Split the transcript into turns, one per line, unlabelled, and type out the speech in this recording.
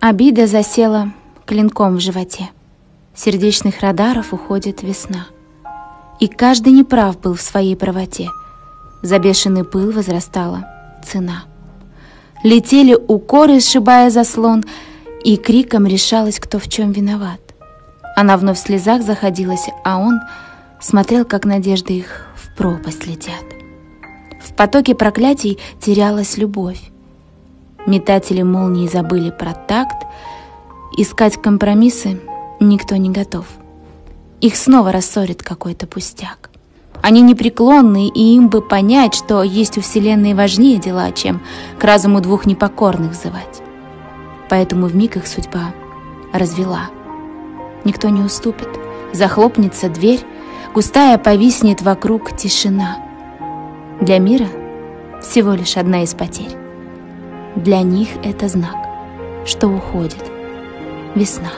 Обида засела клинком в животе. Сердечных радаров уходит весна. И каждый неправ был в своей правоте. За бешеный пыл возрастала цена. Летели укоры, сшибая заслон, и криком решалось, кто в чем виноват. Она вновь в слезах заходилась, а он смотрел, как надежды их в пропасть летят. В потоке проклятий терялась любовь. Метатели молнии забыли про такт, искать компромиссы никто не готов. Их снова рассорит какой-то пустяк. Они непреклонны, и им бы понять, что есть у Вселенной важнее дела, чем к разуму двух непокорных взывать. Поэтому в миг их судьба развела. Никто не уступит, захлопнется дверь, густая повиснет вокруг тишина. Для мира всего лишь одна из потерь. Для них это знак, что уходит весна.